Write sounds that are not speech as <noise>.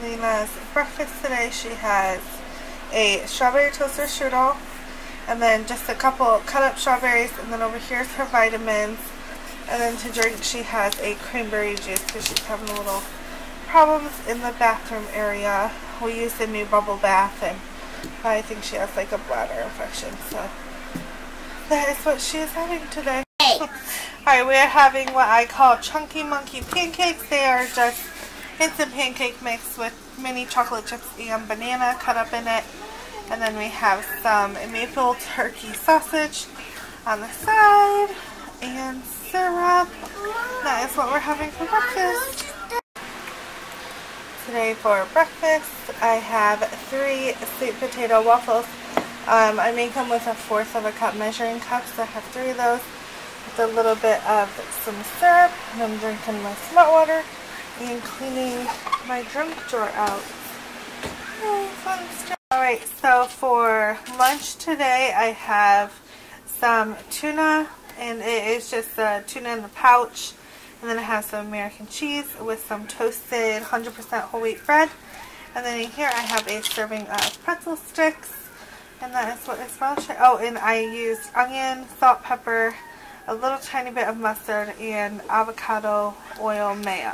Alina's breakfast today. She has a strawberry toaster strudel and then just a couple cut up strawberries and then over here is her vitamins and then to drink she has a cranberry juice because she's having a little problems in the bathroom area. We use the new bubble bath and I think she has like a bladder infection so that is what she is having today. <laughs> Alright, we are having what I call Chunky Monkey Pancakes. They are just instant pancake mix with mini chocolate chips and banana cut up in it. And then we have some maple turkey sausage on the side and syrup. That is what we're having for breakfast. Today for breakfast, I have three sweet potato waffles. Um, I make them with a fourth of a cup measuring cup, so I have three of those with a little bit of some syrup. And I'm drinking my smart water and cleaning my drink drawer out. Oh. Alright, so for lunch today I have some tuna and it is just a tuna in the pouch and then I have some American cheese with some toasted 100% whole wheat bread and then in here I have a serving of pretzel sticks and that is what is Welsh. Oh, and I used onion, salt, pepper, a little tiny bit of mustard, and avocado oil mayo.